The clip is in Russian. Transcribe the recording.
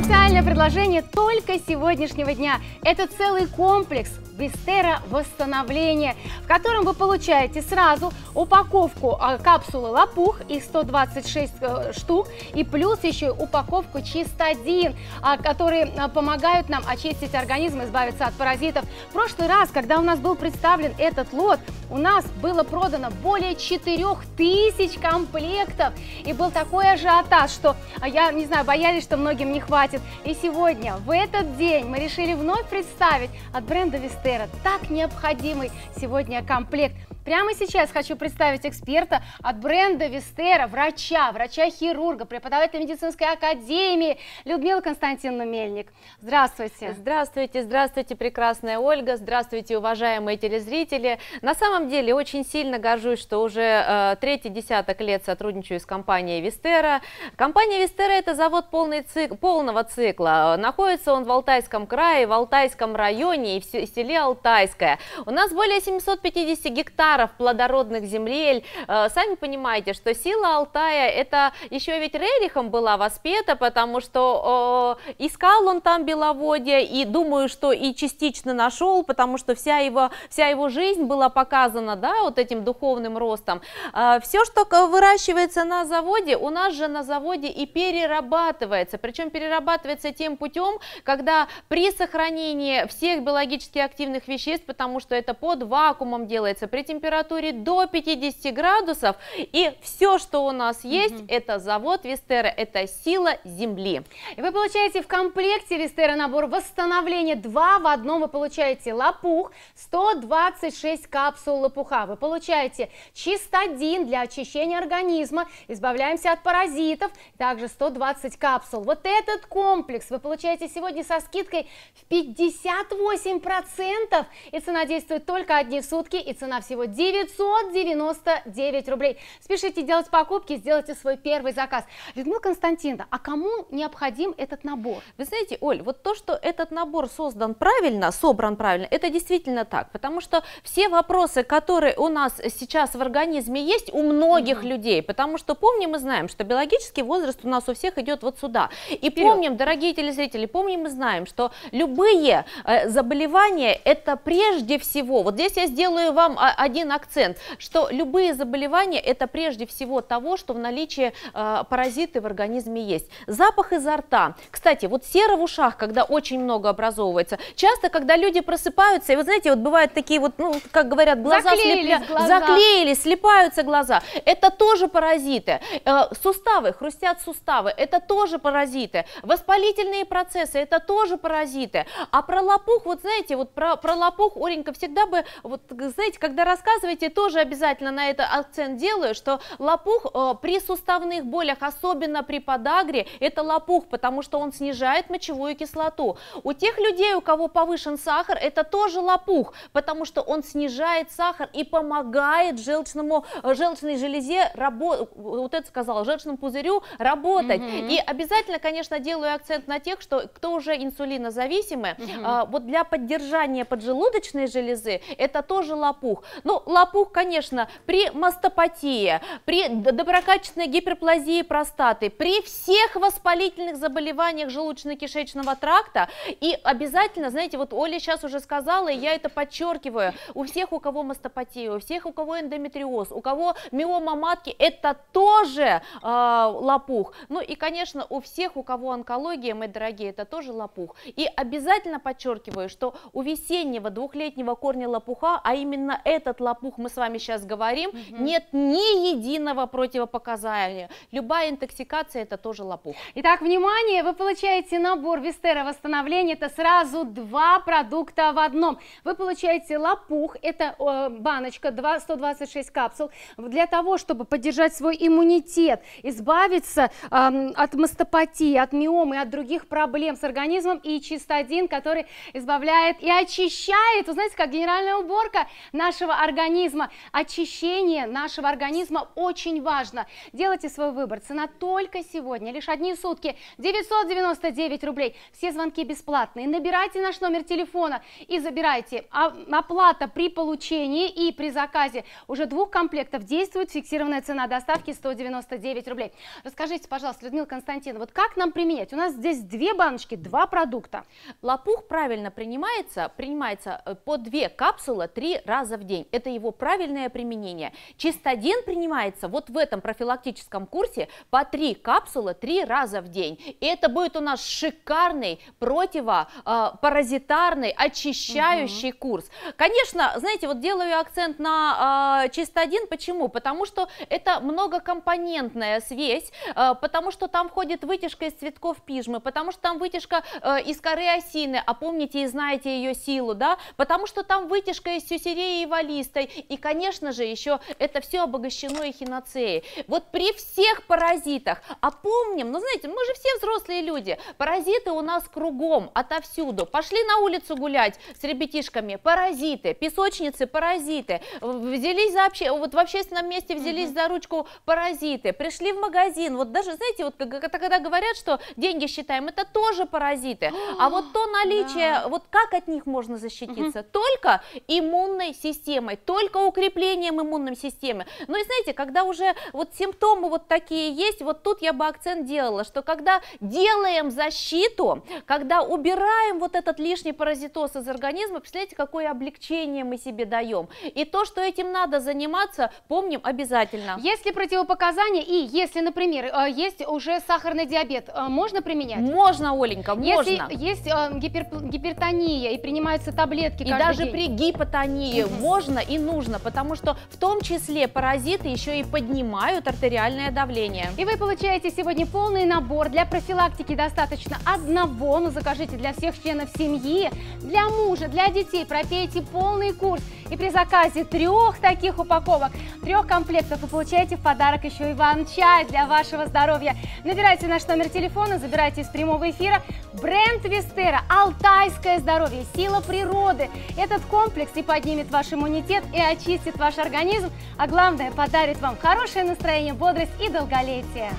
специальное предложение только сегодняшнего дня. Это целый комплекс Вистера восстановления, в котором вы получаете сразу упаковку а, капсулы лопух, их 126 э, штук, и плюс еще упаковку чистодин, а, которые а, помогают нам очистить организм, избавиться от паразитов. В прошлый раз, когда у нас был представлен этот лот, у нас было продано более 4000 комплектов, и был такой ажиотаж, что, я не знаю, боялись, что многим не хватит. И сегодня, в этот день, мы решили вновь представить от бренда Вистера Монстера, так необходимый сегодня комплект. Прямо сейчас хочу представить эксперта от бренда Вистера, врача, врача-хирурга, преподавателя медицинской академии Людмила Константиновна Мельник. Здравствуйте. Здравствуйте, здравствуйте, прекрасная Ольга, здравствуйте, уважаемые телезрители. На самом деле очень сильно горжусь, что уже э, третий десяток лет сотрудничаю с компанией Вистера. Компания Вистера это завод полный цик, полного цикла. Находится он в Алтайском крае, в Алтайском районе и в селе Алтайское. У нас более 750 гектаров гектаров плодородных земель. Э, сами понимаете, что сила Алтая, это еще ведь Рерихом была воспета, потому что э, искал он там беловодье, и думаю, что и частично нашел, потому что вся его, вся его жизнь была показана, да, вот этим духовным ростом. Э, все, что выращивается на заводе, у нас же на заводе и перерабатывается, причем перерабатывается тем путем, когда при сохранении всех биологически активных веществ, потому что это под вакуумом делается, при температуре температуре до 50 градусов. И все, что у нас есть, угу. это завод Вестера, это сила Земли. И вы получаете в комплекте Вестера набор восстановления 2 в одном. Вы получаете лопух, 126 капсул лопуха. Вы получаете чистодин для очищения организма, избавляемся от паразитов, также 120 капсул. Вот этот комплекс вы получаете сегодня со скидкой в 58%. И цена действует только одни сутки, и цена всего 999 рублей. Спешите делать покупки, сделайте свой первый заказ. Людмила Константиновна, а кому необходим этот набор? Вы знаете, Оль, вот то, что этот набор создан правильно, собран правильно, это действительно так, потому что все вопросы, которые у нас сейчас в организме есть, у многих угу. людей, потому что помним и знаем, что биологический возраст у нас у всех идет вот сюда. И Вперед. помним, дорогие телезрители, помним и знаем, что любые э, заболевания это прежде всего, вот здесь я сделаю вам один один акцент, что любые заболевания это прежде всего того, что в наличии э, паразиты в организме есть. Запах изо рта. Кстати, вот сера в ушах, когда очень много образовывается. Часто, когда люди просыпаются, и вы знаете, вот бывают такие вот, ну, как говорят, глаза, заклеились, слепля... глаза. заклеились, слепаются глаза. Это тоже паразиты. Э, суставы, хрустят суставы, это тоже паразиты. Воспалительные процессы, это тоже паразиты. А про лопух, вот знаете, вот про, про лопух, Оленька, всегда бы, вот знаете, когда рассказывают, рассказываете, тоже обязательно на это акцент делаю, что лопух э, при суставных болях, особенно при подагре, это лопух, потому что он снижает мочевую кислоту. У тех людей, у кого повышен сахар, это тоже лопух, потому что он снижает сахар и помогает желчному, э, желчной железе, работать, вот это сказала, желчному пузырю работать. Угу. И обязательно, конечно, делаю акцент на тех, что, кто уже инсулинозависимы, угу. э, вот для поддержания поджелудочной железы это тоже лопух. Ну, лопух, конечно, при мастопатии, при доброкачественной гиперплазии простаты, при всех воспалительных заболеваниях желудочно-кишечного тракта и обязательно, знаете, вот Оля сейчас уже сказала, и я это подчеркиваю, у всех, у кого мастопатия, у всех, у кого эндометриоз, у кого миома матки, это тоже э, лопух. Ну и, конечно, у всех, у кого онкология, мои дорогие, это тоже лопух. И обязательно подчеркиваю, что у весеннего двухлетнего корня лопуха, а именно этот лопух, лопух мы с вами сейчас говорим, угу. нет ни единого противопоказания. Любая интоксикация это тоже лопух. Итак, внимание, вы получаете набор Вистера восстановления, это сразу два продукта в одном. Вы получаете лопух, это э, баночка 2, 126 капсул, для того, чтобы поддержать свой иммунитет, избавиться э, от мастопатии, от миомы, от других проблем с организмом, и чистодин, который избавляет и очищает, вы знаете, как генеральная уборка нашего организма, организма. Очищение нашего организма очень важно. Делайте свой выбор. Цена только сегодня, лишь одни сутки, 999 рублей. Все звонки бесплатные. Набирайте наш номер телефона и забирайте. А оплата при получении и при заказе уже двух комплектов действует. Фиксированная цена доставки 199 рублей. Расскажите, пожалуйста, Людмила Константиновна, вот как нам применять? У нас здесь две баночки, два продукта. Лопух правильно принимается, принимается э, по две капсулы три раза в день. Это его правильное применение. Чистодин принимается вот в этом профилактическом курсе по три капсулы три раза в день. И это будет у нас шикарный противопаразитарный, очищающий угу. курс. Конечно, знаете, вот делаю акцент на э, чистодин. Почему? Потому что это многокомпонентная связь, э, потому что там входит вытяжка из цветков пижмы, потому что там вытяжка э, из коры осины, а помните и знаете ее силу, да, потому что там вытяжка из сюсереи и валистой, и, конечно же, еще это все обогащено эхиноцеей. Вот при всех паразитах, а помним, ну, знаете, мы же все взрослые люди, паразиты у нас кругом, отовсюду, пошли на улицу гулять с ребятишками, паразиты, песочницы, паразиты, взялись за обще... вот в общественном месте взялись за ручку паразиты, пришли в магазин, вот даже, знаете, вот когда говорят, что деньги считаем, это тоже паразиты, а вот то наличие, да. вот как от них можно защититься? Только иммунной системой, только укреплением иммунной системы. Ну и знаете, когда уже вот симптомы вот такие есть, вот тут я бы акцент делала, что когда делаем защиту, когда убираем вот этот лишний паразитоз из организма, представляете, какое облегчение мы себе даем. И то, что этим надо заниматься, помним обязательно. Если противопоказания и если, например, э, есть уже сахарный диабет, э, можно применять? Можно, Оленька, если можно. есть э, гипер, гипертония и принимаются таблетки И даже день. при гипотонии можно и нужно, потому что в том числе паразиты еще и поднимают артериальное давление. И вы получаете сегодня полный набор. Для профилактики достаточно одного, но закажите для всех членов семьи, для мужа, для детей. Пропейте полный курс. И при заказе трех таких упаковок, трех комплектов вы получаете в подарок еще Иван-чай для вашего здоровья. Набирайте наш номер телефона, забирайте из прямого эфира. Бренд Вестера, алтайское здоровье, сила природы. Этот комплекс и поднимет ваш иммунитет, и очистит ваш организм, а главное, подарит вам хорошее настроение, бодрость и долголетие.